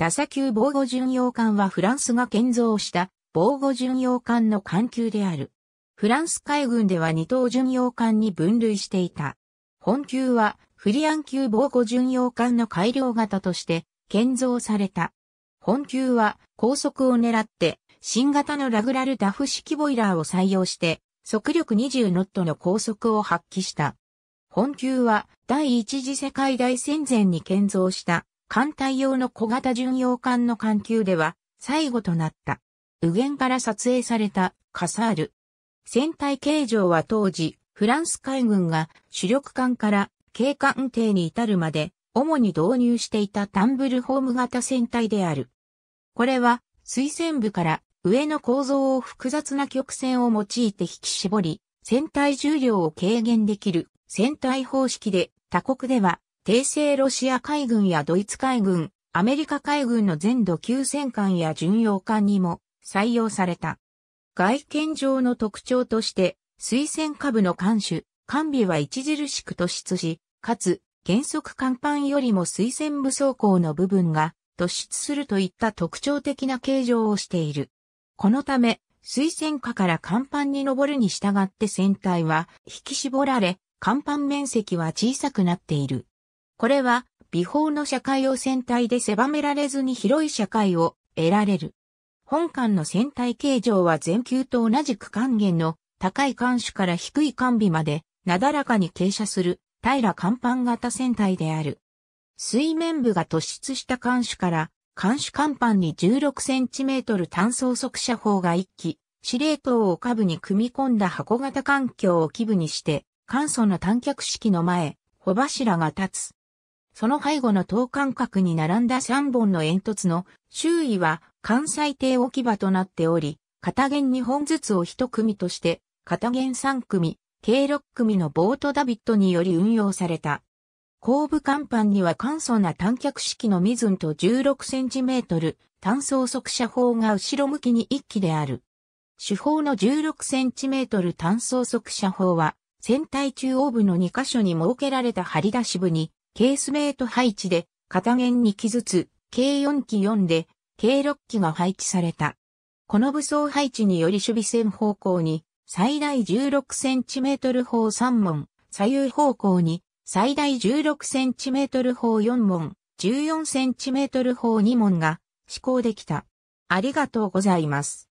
打砂級防護巡洋艦はフランスが建造した防護巡洋艦の艦級である。フランス海軍では二等巡洋艦に分類していた。本級はフリアン級防護巡洋艦の改良型として建造された。本級は高速を狙って新型のラグラルダフ式ボイラーを採用して速力20ノットの高速を発揮した。本級は第一次世界大戦前に建造した艦隊用の小型巡洋艦の艦級では最後となった。右舷から撮影されたカサール。船体形状は当時、フランス海軍が主力艦から警艦艇に至るまで主に導入していたタンブルホーム型船体である。これは水線部から上の構造を複雑な曲線を用いて引き絞り、船体重量を軽減できる船体方式で他国では帝政ロシア海軍やドイツ海軍、アメリカ海軍の全土級戦艦や巡洋艦にも採用された。外見上の特徴として、水線下部の艦首、艦尾は著しく突出し、かつ原則甲板よりも水線部装甲の部分が突出するといった特徴的な形状をしている。このため、水線下から甲板に登るに従って船体は引き絞られ、甲板面積は小さくなっている。これは、微法の社会を船体で狭められずに広い社会を得られる。本艦の船体形状は全球と同じく還元の高い艦首から低い艦尾までなだらかに傾斜する平甲板型船体である。水面部が突出した艦首から艦首甲板に16センチメートル単装速射砲が1機、司令塔を下部に組み込んだ箱型環境を基部にして、簡素の短脚式の前、帆柱が立つ。その背後の等間隔に並んだ3本の煙突の周囲は関西艇置き場となっており、片弦2本ずつを1組として、片弦3組、計6組のボートダビットにより運用された。後部甲板には簡素な短脚式のミズンと16センチメートル単装速射砲が後ろ向きに1機である。主砲の16センチメートル単装速射砲は船体中央部の2箇所に設けられた張り出し部にケースメート配置で片弦2機ずつ計4機4で計6機が配置された。この武装配置により守備線方向に最大16センチメートル砲3門、左右方向に最大16センチメートル砲4門、14センチメートル砲2門が施行できた。ありがとうございます。